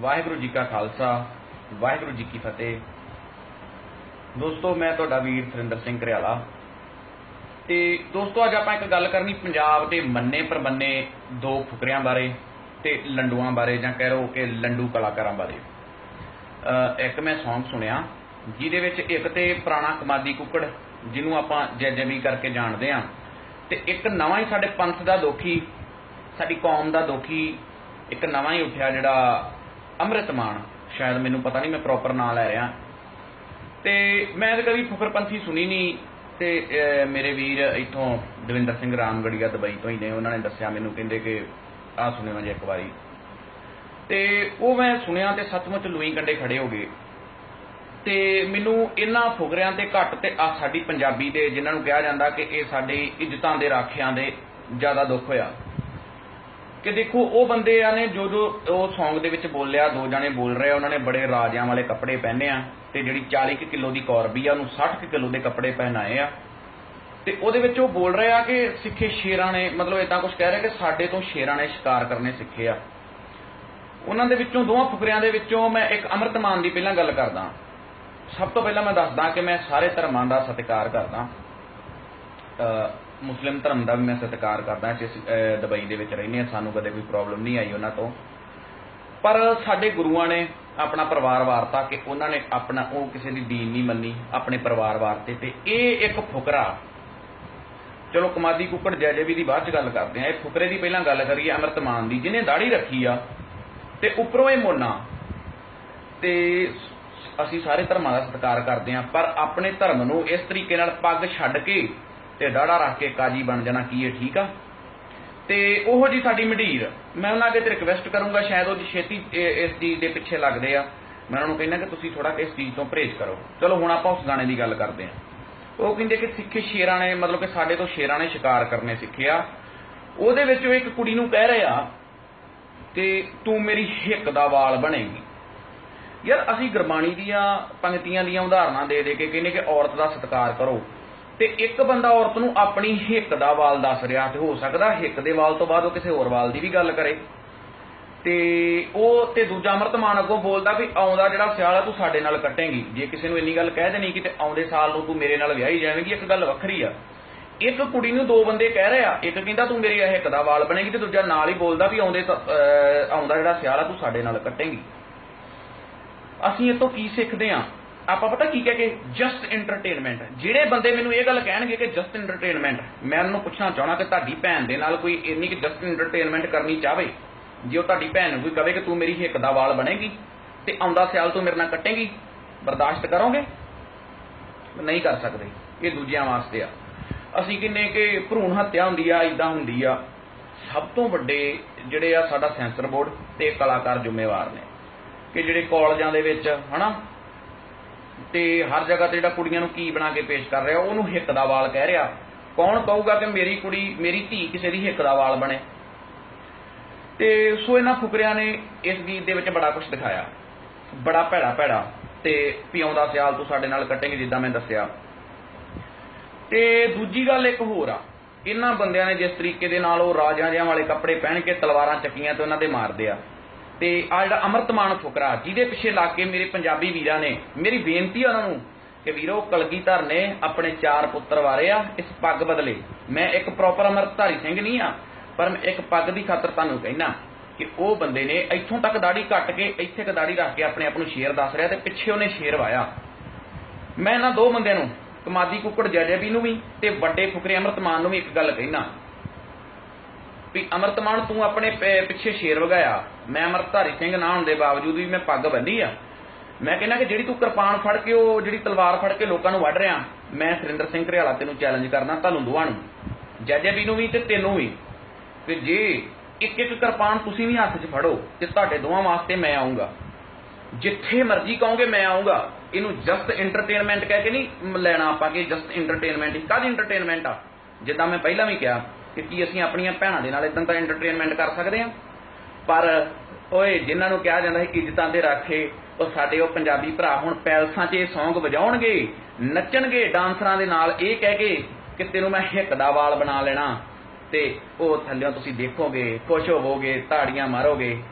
ਵਾਹਿਗੁਰੂ ਜੀ ਕਾ ਖਾਲਸਾ, ਵਾਹਿਗੁਰੂ ਜੀ ਕੀ ਫਤਿਹ। ਦੋਸਤੋ, ਮੈਂ ਤੁਹਾਡਾ ਵੀਰ ਸੁਰਿੰਦਰ ਸਿੰਘ ਘਰਿਆਲਾ ਤੇ ਦੋਸਤੋ, ਅੱਜ ਆਪਾਂ ਇੱਕ ਗੱਲ ਕਰਨੀ ਪੰਜਾਬ ਦੇ ਮੰਨੇ ਪਰਮੰਨੇ ਦੋ ਫੁਕਰਿਆਂ ਬਾਰੇ ਤੇ ਲੰਡੂਆਂ ਬਾਰੇ, ਜਾਂ ਕਹਿ ਲਓ ਕਿ ਲੰਡੂ ਕਲਾਕਾਰਾਂ ਬਾਰੇ। ਅਹ ਇੱਕ ਮੈਂ ਸੌਂਗ ਸੁਣਿਆ, ਜਿਹਦੇ ਵਿੱਚ ਇੱਕ ਤੇ ਪੁਰਾਣਾ ਕਮਾਦੀ ਕੁੱਕੜ, ਜਿਹਨੂੰ ਆਪਾਂ ਜੈਜਮੀ ਕਰਕੇ ਜਾਣਦੇ ਆ ਤੇ ਇੱਕ ਨਵਾਂ ਹੀ ਸਾਡੇ ਪੰਥ ਦਾ ਦੋਖੀ, ਸਾਡੀ ਕੌਮ ਦਾ ਦੋਖੀ, ਇੱਕ ਨਵਾਂ ਹੀ ਉੱਠਿਆ ਜਿਹੜਾ ਅੰਮ੍ਰਿਤਮਾਨ। ਸ਼ਾਇਦ ਮੈਨੂੰ ਪਤਾ ਨਹੀਂ, ਮੈਂ ਪ੍ਰੋਪਰ ਨਾਂ ਲੈ ਰਿਹਾ। ਤੇ ਮੈਂ ਤਾਂ ਕਦੀ ਫੁਕਰਪੰਥੀ ਸੁਣੀ ਨਹੀਂ। ਤੇ ਮੇਰੇ ਵੀਰ ਇੱਥੋਂ ਦਵਿੰਦਰ ਸਿੰਘ ਰਾਮਗੜੀਆ ਦੁਬਈ ਤੋਂ ਹੀ ਨੇ। ਉਹਨਾਂ ਨੇ ਦੱਸਿਆ ਮੈਨੂੰ, ਕਹਿੰਦੇ ਕਿ ਆਹ ਸੁਣਿਓ ਜੇ ਇੱਕ ਵਾਰੀ। ਤੇ ਉਹ ਮੈਂ ਸੁਣਿਆ ਤੇ ਸੱਚਮੁੱਚ ਲੂਈ ਕੰਡੇ ਖੜੇ ਹੋ ਗਏ। ਤੇ ਮੈਨੂੰ ਇਹਨਾਂ ਫੁਗਰਿਆਂ ਤੇ ਘੱਟ ਤੇ ਆ ਸਾਡੀ ਪੰਜਾਬੀ ਦੇ ਜਿਨ੍ਹਾਂ ਨੂੰ ਕਿਹਾ ਜਾਂਦਾ ਕਿ ਇਹ ਸਾਡੀ ਇੱਜ਼ਤਾਂ ਦੇ ਰਾਖਿਆਂ ਦੇ ਜ਼ਿਆਦਾ ਦੁੱਖ ਹੋਇਆ। ਕਿ ਦੇਖੋ, ਉਹ ਬੰਦੇ ਆ ਨੇ ਜੋ ਜੋ ਉਹ Song ਦੇ ਵਿੱਚ ਬੋਲਿਆ, ਦੋ ਜਣੇ ਬੋਲ ਰਹੇ ਆ, ਉਹਨਾਂ ਨੇ ਬੜੇ ਰਾਜਿਆਂ ਵਾਲੇ ਕੱਪੜੇ ਪਹਿਨੇ ਆ, ਤੇ ਜਿਹੜੀ 40 ਕੁ ਕਿਲੋ ਦੀ ਕੌਰਬੀ ਆ, ਉਹਨੂੰ 60 ਕੁ ਕਿਲੋ ਦੇ ਕੱਪੜੇ ਪਹਿਨਾਏ ਆ। ਤੇ ਉਹਦੇ ਵਿੱਚ ਉਹ ਬੋਲ ਰਿਹਾ ਕਿ ਸਿੱਖੇ ਸ਼ੇਰਾਂ ਨੇ, ਮਤਲਬ ਇਦਾਂ ਕੁਝ ਕਹਿ ਰਿਹਾ ਕਿ ਸਾਡੇ ਤੋਂ ਸ਼ੇਰਾਂ ਨੇ ਸ਼ਿਕਾਰ ਕਰਨੇ ਸਿੱਖੇ ਆ। ਉਹਨਾਂ ਦੇ ਵਿੱਚੋਂ ਦੋਵਾਂ ਫੁਕਰਿਆਂ ਦੇ ਵਿੱਚੋਂ ਮੈਂ ਇੱਕ ਅੰਮ੍ਰਿਤਮਾਨ ਦੀ ਪਹਿਲਾਂ ਗੱਲ ਕਰਦਾ। ਸਭ ਤੋਂ ਪਹਿਲਾਂ ਮੈਂ ਦੱਸਦਾ ਕਿ ਮੈਂ ਸਾਰੇ ਧਰਮਾਂ ਦਾ ਸਤਿਕਾਰ ਕਰਦਾ। ਮੁਸਲਿਮ ਧਰਮ ਦਾ ਵੀ ਮੈਂ ਸਤਿਕਾਰ ਕਰਦਾ ਅਸੀਂ ਦੁਬਈ ਦੇ ਵਿੱਚ ਰਹਿੰਦੇ ਹਾਂ, ਸਾਨੂੰ ਕਦੇ ਕੋਈ ਪ੍ਰੋਬਲਮ ਨਹੀਂ ਆਈ ਉਹਨਾਂ ਤੋਂ। ਪਰ ਸਾਡੇ ਗੁਰੂਆਂ ਨੇ ਆਪਣਾ ਪਰਿਵਾਰ ਵਾਰਤਾ ਕਿ ਉਹਨਾਂ ਨੇ ਆਪਣਾ, ਉਹ ਕਿਸੇ ਦੀ ਦੀਨ ਨਹੀਂ ਮੰਨੀ ਆਪਣੇ ਪਰਿਵਾਰ ਵਾਰਤੇ ਤੇ ਇਹ ਇੱਕ ਫੁਕਰਾ। ਚਲੋ, ਕਮਾਦੀ ਕੁੱਕੜ ਜੈਜੇ ਵੀ ਦੀ ਬਾਅਦ ਚ ਗੱਲ ਕਰਦੇ ਆ ਇਹ ਫੁਕਰੇ ਦੀ ਪਹਿਲਾਂ ਗੱਲ ਕਰੀਏ ਅਮਰਤਮਾਨ ਦੀ, ਜਿਹਨੇ ਦਾੜੀ ਰੱਖੀ ਆ ਤੇ ਉੱਪਰੋਂ ਇਹ ਮੋਨਾ। ਤੇ ਅਸੀਂ ਸਾਰੇ ਧਰਮਾਂ ਦਾ ਸਤਿਕਾਰ ਕਰਦੇ ਆ ਪਰ ਆਪਣੇ ਧਰਮ ਨੂੰ ਇਸ ਤਰੀਕੇ ਨਾਲ ਪੱਗ ਛੱਡ ਕੇ ਤੇ ਦਾੜਾ ਰੱਖ ਕੇ ਕਾਜੀ ਬਣ ਜਾਣਾ ਕੀ ਇਹ ਠੀਕ ਆ? ਤੇ ਉਹ ਜੀ ਸਾਡੀ ਮੰਡੀਰ, ਮੈਂ ਉਹਨਾਂ ਅੱਗੇ ਤੇ ਰਿਕਵੈਸਟ ਕਰੂੰਗਾ, ਸ਼ਾਇਦ ਉਹ ਛੇਤੀ ਇਸ ਚੀਜ਼ ਦੇ ਪਿੱਛੇ ਲੱਗਦੇ ਆ। ਮੈਂ ਉਹਨਾਂ ਨੂੰ ਕਹਿੰਦਾ ਕਿ ਤੁਸੀਂ ਥੋੜਾ ਇਸ ਚੀਜ਼ ਤੋਂ ਪਰਹੇਜ਼ ਕਰੋ। ਚਲੋ, ਹੁਣ ਆਪਾਂ ਉਸ ਗਾਣੇ ਦੀ ਗੱਲ ਕਰਦੇ ਆ ਉਹ ਕਹਿੰਦੇ ਕਿ ਸਿੱਖੇ ਸ਼ੇਰਾਂ ਨੇ, ਮਤਲਬ ਕਿ ਸਾਡੇ ਤੋਂ ਸ਼ੇਰਾਂ ਨੇ ਸ਼ਿਕਾਰ ਕਰਨੇ ਸਿੱਖਿਆ। ਉਹਦੇ ਵਿੱਚ ਉਹ ਇੱਕ ਕੁੜੀ ਨੂੰ ਕਹਿ ਰਿਹਾ ਕਿ ਤੂੰ ਮੇਰੀ ਹਿੱਕ ਦਾ ਵਾਲ ਬਣੇਗੀ। ਯਾਰ, ਅਸੀਂ ਗੁਰਬਾਣੀ ਦੀਆਂ ਪੰਕਤੀਆਂ ਦੀਆਂ ਉਦਾਹਰਨਾਂ ਦੇ ਦੇ ਕੇ ਕਹਿੰਦੇ ਕਿ ਔਰਤ ਦਾ ਸਤਿਕਾਰ ਕਰੋ। ਤੇ ਇੱਕ ਬੰਦਾ ਔਰਤ ਨੂੰ ਆਪਣੀ ਹਿੱਕ ਦਾ ਵਾਲ ਦੱਸ ਰਿਹਾ ਤੇ ਹੋ ਸਕਦਾ ਹਿੱਕ ਦੇ ਵਾਲ ਤੋਂ ਬਾਅਦ ਉਹ ਕਿਸੇ ਹੋਰ ਵਾਲ ਦੀ ਵੀ ਗੱਲ ਕਰੇ। ਤੇ ਉਹ ਤੇ ਦੂਜਾ ਅਮਰਤਮਾਨ ਅੱਗੋਂ ਬੋਲਦਾ ਵੀ ਆਉਂਦਾ ਜਿਹੜਾ ਸਿਆਲ ਆ ਤੂੰ ਸਾਡੇ ਨਾਲ ਕੱਟੇਂਗੀ। ਜੇ ਕਿਸੇ ਨੂੰ ਇੰਨੀ ਗੱਲ ਕਹਿ ਦੇਣੀ ਕਿ ਤੇ ਆਉਂਦੇ ਸਾਲ ਨੂੰ ਤੂੰ ਮੇਰੇ ਨਾਲ ਵਿਆਹੀ ਜਾਵੇਂਗੀ, ਇੱਕ ਗੱਲ ਵੱਖਰੀ ਆ। ਇੱਕ ਕੁੜੀ ਨੂੰ ਦੋ ਬੰਦੇ ਕਹਿ ਰਹੇ ਆ, ਇੱਕ ਕਹਿੰਦਾ ਤੂੰ ਮੇਰੀ ਹਿੱਕ ਦਾ ਵਾਲ ਬਣੇਗੀ ਤੇ ਦੂਜਾ ਨਾਲ ਹੀ ਬੋਲਦਾ ਵੀ ਆਉਂਦੇ ਆਉਂਦਾ ਜਿਹੜਾ ਸਿਆਲ ਆ ਤੂੰ ਸਾਡੇ ਨਾਲ ਕੱਟੇਂਗੀ। ਅਸੀਂ ਇਹ ਤੋਂ ਕੀ ਸਿੱਖਦੇ ਆ? ਆਪਾਂ ਪਤਾ ਕੀ ਕਹਿ ਕੇ ਜਸਟ ਐਂਟਰਟੇਨਮੈਂਟ ਜਿਹੜੇ ਬੰਦੇ ਮੈਨੂੰ ਇਹ ਗੱਲ ਕਹਿਣਗੇ ਕਿ ਜਸਟ ਐਂਟਰਟੇਨਮੈਂਟ ਮੈਂ ਉਹਨਾਂ ਨੂੰ ਪੁੱਛਣਾ ਚਾਹਣਾ ਕਿ ਤੁਹਾਡੀ ਭੈਣ ਦੇ ਨਾਲ ਕੋਈ ਇੰਨੀ ਕਿ ਜਸਟ ਐਂਟਰਟੇਨਮੈਂਟ ਕਰਨੀ ਚਾਹਵੇ, ਜੇ ਉਹ ਤੁਹਾਡੀ ਭੈਣ ਨੂੰ ਕੋਈ ਕਵੇ ਕਿ ਤੂੰ ਮੇਰੀ ਹਿੱਕ ਦਾ ਵਾਲ ਬਣੇਗੀ ਤੇ ਆਉਂਦਾ ਸਿਆਲ ਤੂੰ ਮੇਰੇ ਨਾਲ ਕੱਟੇਗੀ, ਬਰਦਾਸ਼ਤ ਕਰੋਗੇ? ਨਹੀਂ ਕਰ ਸਕਦੇ, ਇਹ ਦੂਜਿਆਂ ਵਾਸਤੇ ਆ। ਅਸੀਂ ਕਿੰਨੇ ਕਿ ਭਰੂਣ ਹੱਤਿਆ ਹੁੰਦੀ ਆ ਇਦਾਂ ਹੁੰਦੀ ਆ। ਸਭ ਤੋਂ ਵੱਡੇ ਜਿਹੜੇ ਆ ਸਾਡਾ ਸੈਂਸਰ ਬੋਰਡ ਤੇ ਕਲਾਕਾਰ ਜ਼ਿੰਮੇਵਾਰ ਨੇ। ਕਿ ਜਿਹੜੇ ਕਾਲਜਾਂ ਦੇ ਵਿੱਚ, ਹਨਾ ਤੇ ਹਰ ਜਗ੍ਹਾ ਤੇ ਜਿਹੜਾ ਕੁੜੀਆਂ ਨੂੰ ਕੀ ਬਣਾ ਕੇ ਪੇਸ਼ ਕਰ ਰਿਹਾ, ਉਹਨੂੰ ਹਿੱਕ ਦਾ ਵਾਲ ਕਹਿ ਰਿਹਾ। ਕੌਣ ਕਹੂਗਾ ਕਿ ਮੇਰੀ ਕੁੜੀ, ਮੇਰੀ ਧੀ ਕਿਸੇ ਦੀ ਹਿੱਕ ਦਾ ਵਾਲ ਬਣੇ? ਤੇ ਸੋ ਇਹਨਾਂ ਫੁਕਰਿਆਂ ਨੇ ਇਸ ਗੀਤ ਦੇ ਵਿੱਚ ਬੜਾ ਕੁਝ ਦਿਖਾਇਆ। ਬੜਾ ਭੈੜਾ ਭੈੜਾ। ਤੇ ਪਿਆਉਂਦਾ ਸਿਆਲ ਤੂੰ ਸਾਡੇ ਨਾਲ ਕੱਟੇਂਗੇ ਜਿੱਦਾਂ ਮੈਂ ਦੱਸਿਆ। ਤੇ ਦੂਜੀ ਗੱਲ ਇੱਕ ਹੋਰ ਆ। ਇਹਨਾਂ ਬੰਦਿਆਂ ਨੇ ਜਿਸ ਤਰੀਕੇ ਦੇ ਨਾਲ ਉਹ ਰਾਜਿਆਂ ਜਿਹਾਂ ਵਾਲੇ ਕੱਪੜੇ ਪਹਿਨ ਕੇ ਤਲਵਾਰਾਂ ਚੱਕੀਆਂ ਤੇ ਉਹਨਾਂ ਦੇ ਮਾਰਦੇ ਆ। ਤੇ ਆ ਜਿਹੜਾ ਅਮਰਤਮਾਨ ਫੁਕਰਾ, ਜਿਹਦੇ ਪਿੱਛੇ ਲੱਗ ਕੇ ਮੇਰੇ ਪੰਜਾਬੀ ਵੀਰਾਂ ਨੇ ਮੇਰੀ ਬੇਨਤੀ ਆ ਉਹਨਾਂ ਨੂੰ ਕਿ ਵੀਰੋ, ਕਲਗੀਧਰ ਨੇ ਆਪਣੇ ਚਾਰ ਪੁੱਤਰ ਵਾਰੇ ਆ, ਇਸ ਪੱਗ ਬਦਲੇ। ਮੈਂ ਇੱਕ ਪ੍ਰੋਪਰ ਅਮਰਤਾਰੀ ਸਿੰਘ ਨਹੀਂ ਆ, ਪਰ ਮੈਂ ਇੱਕ ਪੱਗ ਦੀ ਖਾਤਰ ਤੁਹਾਨੂੰ ਕਹਿਣਾ ਕਿ ਉਹ ਬੰਦੇ ਨੇ ਇੱਥੋਂ ਤੱਕ ਦਾੜੀ ਕੱਟ ਕੇ ਇੱਥੇ ਕ ਦਾੜੀ ਰੱਖ ਕੇ ਆਪਣੇ ਆਪ ਨੂੰ ਸ਼ੇਰ ਦੱਸ ਰਿਹਾ ਤੇ ਪਿੱਛੇ ਉਹਨੇ ਸ਼ੇਰ ਵਾਇਆ। ਮੈਂ ਇਹਨਾਂ ਦੋ ਬੰਦਿਆਂ ਨੂੰ ਕਮਾਦੀ ਕੁੱਕੜ ਜੈਜੇਬੀ ਨੂੰ ਵੀ ਤੇ ਵੱਡੇ ਫੁਕਰੇ ਅਮਰਤਮਾਨ ਨੂੰ ਵੀ ਇੱਕ ਗੱਲ ਕਹਿਣਾ ਵੀ ਅਮਰਤਮਾਨ ਤੂੰ ਆਪਣੇ ਪਿੱਛੇ ਸ਼ੇਰ ਵਗਾਇਆ। ਮੈਂ ਅਮਰਧਾਰੀ ਸਿੰਘ ਨਾ ਹੋਣ ਦੇ ਬਾਵਜੂਦ ਵੀ ਮੈਂ ਪੱਗ ਬੰਨੀ ਆ। ਮੈਂ ਕਹਿੰਦਾ ਕਿ ਜਿਹੜੀ ਤੂੰ ਕਿਰਪਾਨ ਫੜ ਕੇ ਉਹ ਜਿਹੜੀ ਤਲਵਾਰ ਫੜ ਕੇ ਲੋਕਾਂ ਨੂੰ ਵੱਢ ਰਿਹਾ, ਮੈਂ ਸੁਰਿੰਦਰ ਸਿੰਘ ਘਰਿਆਲਾ ਤੈਨੂੰ ਚੈਲੰਜ ਕਰਨਾ ਤੁਹਾਨੂੰ ਦੋਵਾਂ ਨੂੰ। ਜੈਜੇਬੀ ਨੂੰ ਵੀ ਤੇ ਤੈਨੂੰ ਵੀ। ਕਿ ਜੇ ਇੱਕ ਇੱਕ ਕਿਰਪਾਨ ਤੁਸੀਂ ਵੀ ਹੱਥ 'ਚ ਫੜੋ, ਤੇ ਤੁਹਾਡੇ ਦੋਵਾਂ ਵਾਸਤੇ ਮੈਂ ਆਉਂਗਾ ਜਿੱਥੇ ਮਰਜ਼ੀ ਕਹੋਗੇ ਮੈਂ ਆਉਂਗਾ ਇਹਨੂੰ ਜਸਟ ਐਂਟਰਟੇਨਮੈਂਟ ਕਹਿ ਕੇ ਨਹੀਂ ਲੈਣਾ ਆਪਾਂ ਕਿ ਜਸਟ ਐਂਟਰਟੇਨਮੈਂਟ ਹੀ। ਕਾਹਦੀ ਐਂਟਰਟੇਨਮੈਂਟ ਆ? ਜਿੱਦਾਂ ਮੈਂ ਪਹਿਲਾਂ ਵੀ ਕਿਹਾ ਕਿ ਕੀ ਅਸੀਂ ਆਪਣੀਆਂ ਭੈਣਾਂ ਦੇ ਨਾਲ ਇਦਾਂ ਤਾਂ ਐਂਟਰਟੇਨਮੈਂਟ ਕਰ ਸਕਦੇ ਹਾਂ? ਪਰ ਓਏ, ਜਿਨ੍ਹਾਂ ਨੂੰ ਕਿਹਾ ਜਾਂਦਾ ਹੈ ਇੱਜ਼ਤਾਂ ਦੇ ਰਾਖੇ, ਉਹ ਸਾਡੇ, ਉਹ ਪੰਜਾਬੀ ਭਰਾ ਹੁਣ ਪੈਲਸਾਂ 'ਚ ਇਹ Song ਵਜਾਉਣਗੇ, ਨੱਚਣਗੇ, ਡਾਂਸਰਾਂ ਦੇ ਨਾਲ ਇਹ ਕਹਿ ਕੇ ਕਿ ਤੈਨੂੰ ਮੈਂ ਹਿੱਕ ਦਾ ਵਾਲ ਬਣਾ ਲੈਣਾ। ਤੇ ਉਹ ਥੱਲਿਓਂ ਤੁਸੀਂ ਦੇਖੋਗੇ, ਖੁਸ਼ ਹੋਵੋਗੇ, ਤਾੜੀਆਂ ਮਾਰੋਗੇ।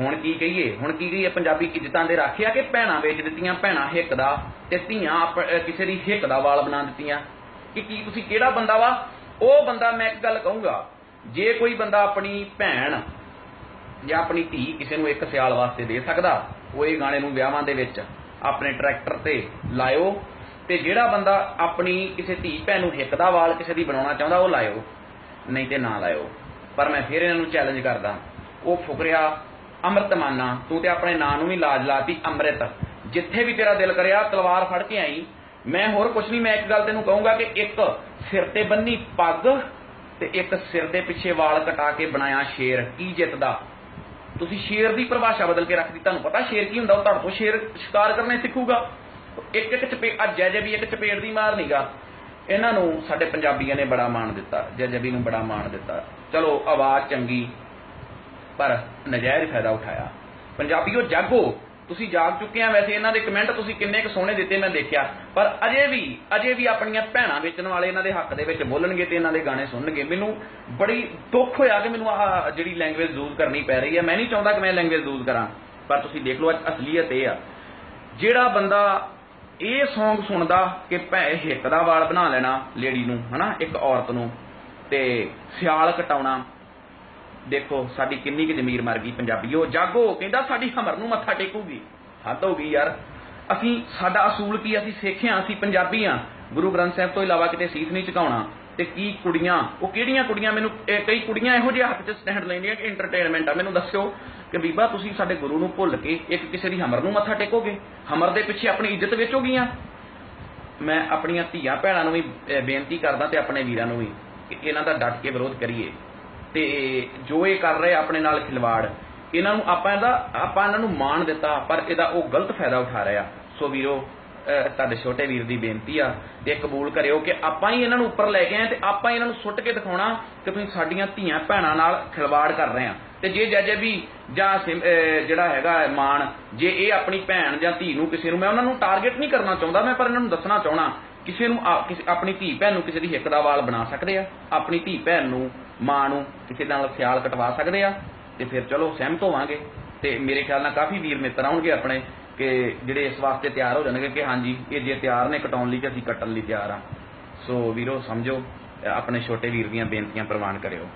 ਹੁਣ ਕੀ ਕਹੀਏ? ਹੁਣ ਕੀ ਕਹੀਏ? ਪੰਜਾਬੀ ਇੱਜ਼ਤਾਂ ਦੇ ਰਾਖਿਆ ਕਿ ਭੈਣਾਂ ਵੇਚ ਦਿੱਤੀਆਂ, ਭੈਣਾਂ ਹਿੱਕ ਦਾ ਤੇ ਧੀਆਂ ਆਪ- ਕਿਸੇ ਦੀ ਹਿੱਕ ਦਾ ਵਾਲ ਬਣਾ ਦਿੱਤੀਆਂ? ਕਿ ਕੀ ਤੁਸੀਂ ਕਿਹੜਾ ਬੰਦਾ ਵਾ? ਉਹ ਬੰਦਾ ਮੈਂ ਇੱਕ ਗੱਲ ਕਹੂੰਗਾ, ਜੇ ਕੋਈ ਬੰਦਾ ਆਪਣੀ ਭੈਣ ਜਾਂ ਆਪਣੀ ਧੀ ਕਿਸੇ ਨੂੰ ਇੱਕ ਸਿਆਲ ਵਾਸਤੇ ਦੇ ਸਕਦਾ, ਉਹ ਇਹ ਗਾਣੇ ਨੂੰ ਵਿਆਹਾਂ ਦੇ ਵਿੱਚ ਆਪਣੇ ਟਰੈਕਟਰ ਤੇ ਲਾਇਓ ਤੇ ਜਿਹੜਾ ਬੰਦਾ ਆਪਣੀ ਕਿਸੇ ਧੀ ਭੈਣ ਨੂੰ ਹਿੱਕ ਦਾ ਵਾਲ ਕਿਸੇ ਦੀ ਬਣਾਉਣਾ ਚਾਹੁੰਦਾ, ਉਹ ਲਾਇਓ, ਨਹੀਂ ਤੇ ਨਾ ਲਾਇਓ। ਪਰ ਮੈਂ ਫਿਰ ਇਹਨਾਂ ਨੂੰ ਚੈਲੰਜ ਕਰਦਾ, ਉਹ ਫੁਕਰਿਆ ਅੰਮ੍ਰਿਤਮਾਨਾ ਤੂੰ ਤੇ ਆਪਣੇ ਨਾਂ ਨੂੰ ਵੀ ਲਾਜ ਲਾਤੀ ਅੰਮ੍ਰਿਤ। ਜਿੱਥੇ ਵੀ ਤੇਰਾ ਦਿਲ ਕਰਿਆ, ਤਲਵਾਰ ਫੜ ਕੇ ਆਈ। ਮੈਂ ਹੋਰ ਕੁਝ ਨਹੀਂ, ਮੈਂ ਇੱਕ ਗੱਲ ਤੈਨੂੰ ਕਹੂੰਗਾ ਕਿ ਇੱਕ ਸਿਰ ਤੇ ਬੰਨੀ ਪੱਗ ਤੇ ਇੱਕ ਸਿਰ ਦੇ ਪਿੱਛੇ ਵਾਲ ਕਟਾ ਕੇ ਬਣਾਇਆ ਸ਼ੇਰ। ਕੀ ਜਿੱਤਦਾ ਤੁਸੀਂ ਸ਼ੇਰ ਦੀ ਪਰਿਭਾਸ਼ਾ ਬਦਲ ਕੇ ਰੱਖਦੀ ਤੁਹਾਨੂੰ ਪਤਾ ਸ਼ੇਰ ਕੀ ਹੁੰਦਾ? ਉਹ ਤੁਹਾਡੇ ਤੋਂ ਸ਼ੇਰ ਸ਼ਿਕਾਰ ਕਰਨੇ ਸਿੱਖੂਗਾ। ਇੱਕ ਇੱਕ ਚਪੇ ਜੈ ਜੈਜਬੀ ਇੱਕ ਚਪੇੜ ਦੀ ਮਾਰ ਨੀਗਾ। ਇਹਨਾਂ ਨੂੰ ਸਾਡੇ ਪੰਜਾਬੀਆਂ ਨੇ ਬੜਾ ਮਾਣ ਦਿੱਤਾ। ਜੈਜਬੀ ਨੂੰ ਬੜਾ ਮਾਣ ਦਿੱਤਾ। ਚਲੋ, ਆਵਾਜ਼ ਚੰਗੀ, ਪਰ ਨਜਾਇਜ਼ ਫਾਇਦਾ ਉਠਾਇਆ। ਪੰਜਾਬੀਓ, ਜਾਗੋ। ਤੁਸੀਂ ਜਾਗ ਚੁੱਕੇ ਆ, ਵੈਸੇ ਇਹਨਾਂ ਦੇ ਕਮੈਂਟ ਤੁਸੀਂ ਕਿੰਨੇ ਕੁ ਸੋਹਣੇ ਦਿੱਤੇ ਮੈਂ ਦੇਖਿਆ। ਪਰ ਅਜੇ ਵੀ ਅਜੇ ਵੀ ਆਪਣੀਆਂ ਭੈਣਾਂ ਵੇਚਣ ਵਾਲੇ ਇਹਨਾਂ ਦੇ ਹੱਕ ਦੇ ਵਿੱਚ ਬੋਲਣਗੇ ਤੇ ਇਹਨਾਂ ਦੇ ਗਾਣੇ ਸੁਣਨਗੇ। ਮੈਨੂੰ ਬੜੀ ਦੁੱਖ ਹੋਇਆ ਕਿ ਮੈਨੂੰ ਆਹ ਜਿਹੜੀ ਲੈਂਗੁਏਜ ਯੂਜ਼ ਕਰਨੀ ਪੈ ਰਹੀ ਹੈ। ਮੈਂ ਨਹੀਂ ਚਾਹੁੰਦਾ ਕਿ ਮੈਂ ਲੈਂਗੁਏਜ ਯੂਜ਼ ਕਰਾਂ, ਪਰ ਤੁਸੀਂ ਦੇਖ ਲਓ, ਅੱਜ ਅਸਲੀਅਤ ਇਹ ਆ। ਜਿਹੜਾ ਬੰਦਾ ਇਹ Song ਸੁਣਦਾ ਕਿ ਭੈ ਹਿੱਕ ਦਾ ਵਾਲ ਬਣਾ ਲੈਣਾ ਲੇਡੀ ਨੂੰ, ਹਨਾ, ਇੱਕ ਔਰਤ ਨੂੰ, ਤੇ ਸਿਆਲ ਕਟਾਉਣਾ ਦੇਖੋ ਸਾਡੀ ਕਿੰਨੀ ਕਿ ਜ਼ਮੀਰ ਮਰ ਗਈ ਪੰਜਾਬੀਓ ਜਾਗੋ, ਕਹਿੰਦਾ ਸਾਡੀ ਹਮਰ ਨੂੰ ਮੱਥਾ ਟੇਕੂਗੀ। ਹੱਦ ਹੋ ਗਈ ਯਾਰ। ਅਸੀਂ, ਸਾਡਾ ਅਸੂਲ ਕੀ ਅਸੀਂ ਸਿੱਖਿਆ, ਅਸੀਂ ਪੰਜਾਬੀ ਆ। ਗੁਰੂ ਗ੍ਰੰਥ ਸਾਹਿਬ ਤੋਂ ਇਲਾਵਾ ਕਿਤੇ ਸੀਸ ਨਹੀਂ ਝੁਕਾਉਣਾ। ਤੇ ਕੀ ਕੁੜੀਆਂ, ਉਹ ਕਿਹੜੀਆਂ ਕੁੜੀਆਂ ਮੈਨੂੰ ਕਈ ਕੁੜੀਆਂ ਇਹੋ ਜਿਹੇ ਹੱਥ 'ਚ ਸਟੈਂਡ ਲੈਂਦੀਆਂ ਕਿ ਐਂਟਰਟੇਨਮੈਂਟ ਆ। ਮੈਨੂੰ ਦੱਸਿਓ ਕਿ ਬੀਬਾ ਤੁਸੀਂ ਸਾਡੇ ਗੁਰੂ ਨੂੰ ਭੁੱਲ ਕੇ ਇੱਕ ਕਿਸੇ ਦੀ ਹਮਰ ਨੂੰ ਮੱਥਾ ਟੇਕੋਗੇ? ਹਮਰ ਦੇ ਪਿੱਛੇ ਆਪਣੀ ਇੱਜ਼ਤ ਵੇਚੋਗੀਆਂ? ਮੈਂ ਆਪਣੀਆਂ ਧੀਆਂ ਭੈਣਾਂ ਨੂੰ ਵੀ ਬੇਨਤੀ ਕਰਦਾ ਤੇ ਆਪਣੇ ਵੀਰਾਂ ਨੂੰ ਵੀ ਕਿ ਇਹਨਾਂ ਦਾ ਡਟ ਕੇ ਵਿਰੋਧ ਕਰੀਏ। ਤੇ ਜੋ ਇਹ ਕਰ ਰਹੇ ਆਪਣੇ ਨਾਲ ਖਿਲਵਾੜ। ਇਹਨਾਂ ਨੂੰ ਆਪਾਂ ਇਹਦਾ, ਆਪਾਂ ਇਹਨਾਂ ਨੂੰ ਮਾਣ ਦਿੱਤਾ, ਪਰ ਇਹਦਾ ਉਹ ਗਲਤ ਫਾਇਦਾ ਉਠਾ ਰਿਹਾ ਸੋ ਵੀਰੋ ਤੁਹਾਡੇ ਛੋਟੇ ਵੀਰ ਦੀ ਬੇਨਤੀ ਆ ਤੇ ਕਬੂਲ ਕਰਿਓ ਕਿ ਆਪਾਂ ਹੀ ਇਹਨਾਂ ਨੂੰ ਉੱਪਰ ਲੈ ਕੇ ਆਏ ਤੇ ਆਪਾਂ ਇਹਨਾਂ ਨੂੰ ਸੁੱਟ ਕੇ ਦਿਖਾਉਣਾ ਕਿ ਤੁਸੀਂ ਸਾਡੀਆਂ ਧੀਆਂ ਭੈਣਾਂ ਨਾਲ ਖਿਲਵਾੜ ਕਰ ਰਹੇ ਆ। ਤੇ ਜੇ ਜੱਜ ਵੀ ਜਾਂ ਜਿਹੜਾ ਹੈਗਾ ਹੈ, ਮਾਣ, ਜੇ ਇਹ ਆਪਣੀ ਭੈਣ ਜਾਂ ਧੀ ਨੂੰ ਕਿਸੇ ਨੂੰ, ਮੈਂ ਉਹਨਾਂ ਨੂੰ ਟਾਰਗੇਟ ਨਹੀਂ ਕਰਨਾ ਚਾਹੁੰਦਾ, ਮੈਂ ਪਰ ਇਹਨਾਂ ਨੂੰ ਦੱਸਣਾ ਚਾਹਣਾ ਕਿਸੇ ਨੂੰ ਆਪਣੀ ਧੀ ਭੈਣ ਨੂੰ ਕਿਸੇ ਦੀ ਹਿੱਕ ਦਾ ਵਾਲ ਬਣਾ ਸਕਦੇ ਆ, ਆਪਣੀ ਧੀ ਭੈਣ ਨੂੰ ਮਾਂ ਨੂੰ ਕਿਸੇ ਨਾਲ ਸਿਆਲ ਕਟਵਾ ਸਕਦੇ ਆ ਤੇ ਫਿਰ ਚਲੋ ਸਹਿਮਤ ਹੋਵਾਂਗੇ। ਤੇ ਮੇਰੇ ਖਿਆਲ ਨਾਲ ਕਾਫੀ ਵੀਰ ਮਿੱਤਰ ਆਉਣਗੇ ਆਪਣੇ ਕਿ ਜਿਹੜੇ ਇਸ ਵਾਸਤੇ ਤਿਆਰ ਹੋ ਜਾਣਗੇ ਕਿ ਹਾਂਜੀ, ਇਹ ਜੇ ਤਿਆਰ ਨੇ ਕਟਾਉਣ ਲਈ ਤੇ ਅਸੀਂ ਕੱਟਣ ਲਈ ਤਿਆਰ ਆ। ਸੋ ਵੀਰੋ, ਸਮਝੋ, ਆਪਣੇ ਛੋਟੇ ਵੀਰ ਦੀਆਂ ਬੇਨਤੀਆਂ ਪ੍ਰਵਾਨ ਕਰਿਓ।